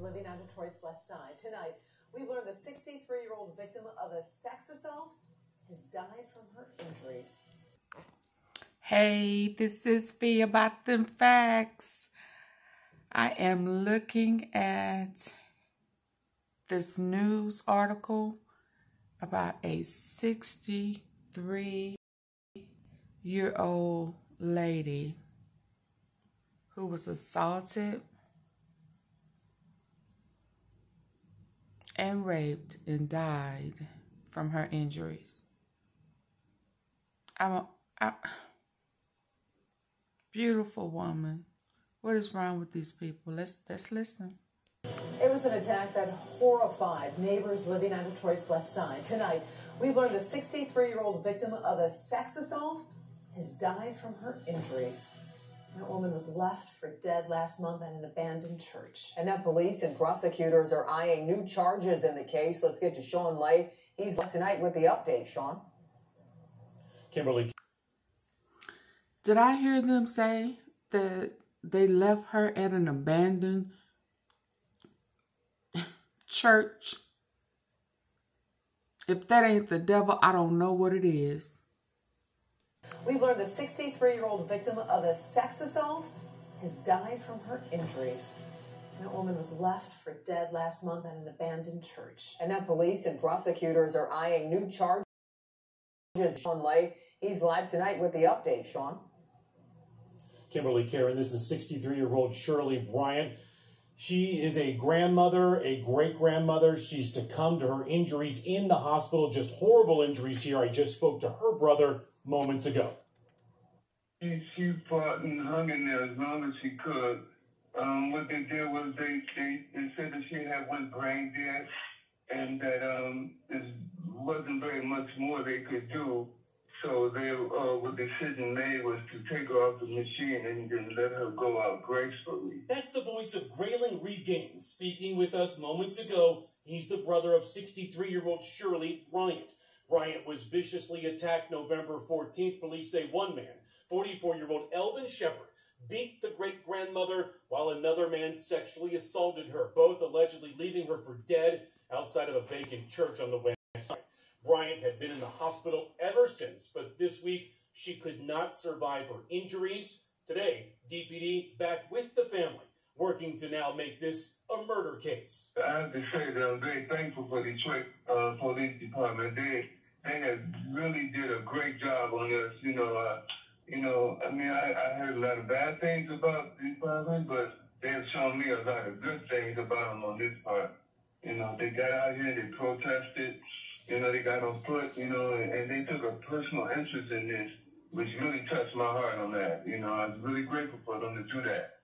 living on Detroit's west side. Tonight, we learned the 63 year old victim of a sex assault has died from her injuries. Hey, this is Fee about them facts. I am looking at this news article about a 63 year old lady who was assaulted and raped and died from her injuries. I'm a, I, beautiful woman. What is wrong with these people? Let's let's listen. It was an attack that horrified neighbors living on Detroit's west side. Tonight, we learned a 63 year old victim of a sex assault has died from her injuries. That woman was left for dead last month at an abandoned church. And now police and prosecutors are eyeing new charges in the case. Let's get to Shawn Ley. He's tonight with the update, Shawn. Kimberly. Did I hear them say that they left her at an abandoned church? If that ain't the devil, I don't know what it is. We learned the 63 year old victim of a sex assault has died from her injuries. That woman was left for dead last month at an abandoned church. And now police and prosecutors are eyeing new charges. Shawn Ley, he's live tonight with the update. Shawn. Kimberly Karen, this is 63 year old Shirley Bryant. She is a grandmother, a great grandmother. She succumbed to her injuries in the hospital, just horrible injuries here. I just spoke to her brother moments ago. She, she fought and hung in there as long as she could. Um, what they did was they, they, they said that she had one brain dead and that um, there wasn't very much more they could do. So they, uh, what the decision made was to take her off the machine and then let her go out gracefully. That's the voice of Grayling Regain speaking with us moments ago. He's the brother of 63 year old Shirley Bryant. Bryant was viciously attacked November 14th. Police say one man, 44 year old Elvin Shepard, beat the great grandmother while another man sexually assaulted her, both allegedly leaving her for dead outside of a vacant church on the west side. Bryant had been in the hospital ever since, but this week she could not survive her injuries. Today, DPD back with the family, working to now make this a murder case. I have to say that I'm very thankful for the Detroit uh, Police Department. They they have really did a great job on this. You know, uh, you know, I mean, I, I heard a lot of bad things about the department, but they have shown me a lot of good things about them on this part. You know, they got out here, they protested, you know, they got on foot, you know, and, and they took a personal interest in this, which really touched my heart on that. You know, I was really grateful for them to do that.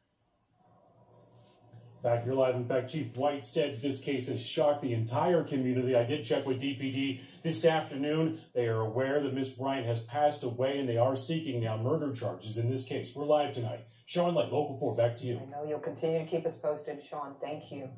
Back here live. In fact, Chief White said this case has shocked the entire community. I did check with DPD this afternoon. They are aware that Miss Bryant has passed away and they are seeking now murder charges in this case. We're live tonight. Shawn Ley, Local 4, back to you. I know you'll continue to keep us posted, Shawn. Thank you.